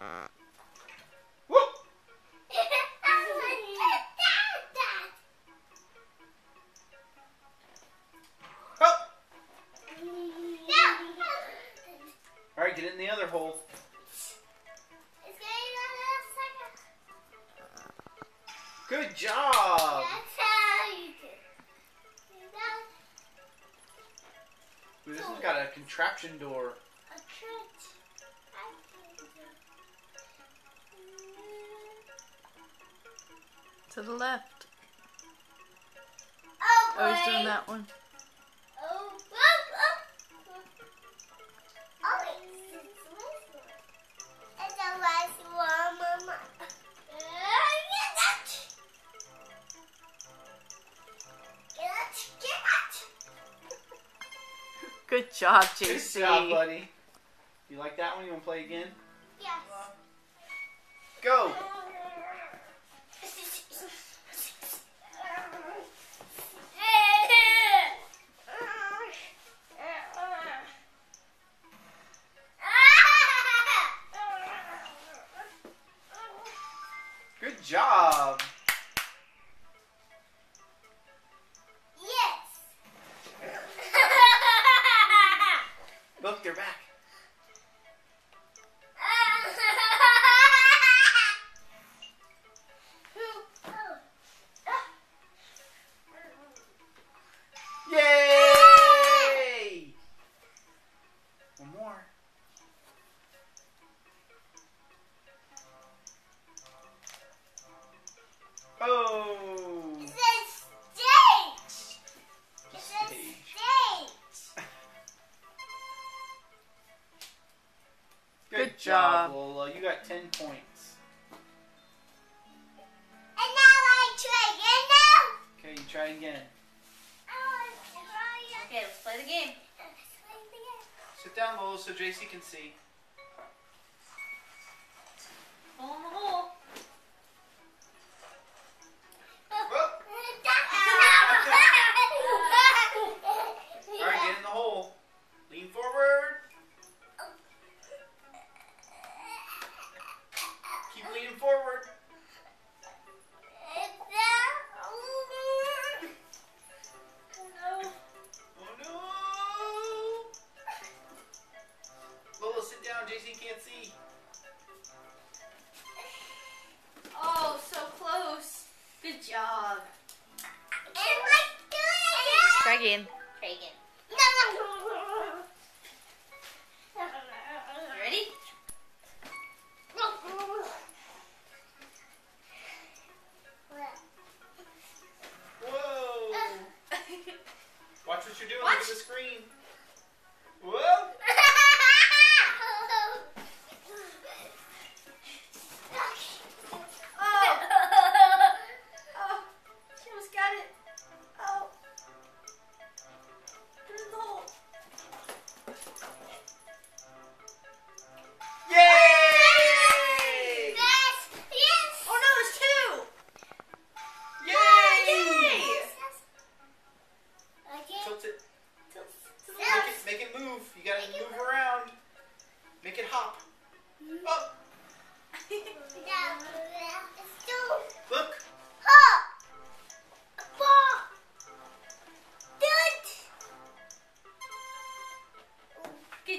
Alright, get it in the other hole. Good job! This one's got a contraption door. To the left. Oh boy. Oh, he's doing that one. Oh, wait. It's the last one. It's the last one, Mama. Get that. Get it. Get it. Good job, Good job, buddy. You like that one? You want to play again? Yes. Go. Job. Oh! It's a stage. It's a Stage. stage. Good, Good job, job. Lola. You got 10 points. And now I try again now. Okay, you try again. I want to try again. Okay, let's play the game. Sit down, Lola, so JC can see. Hole in the hole. Again.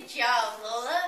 Job, Lola.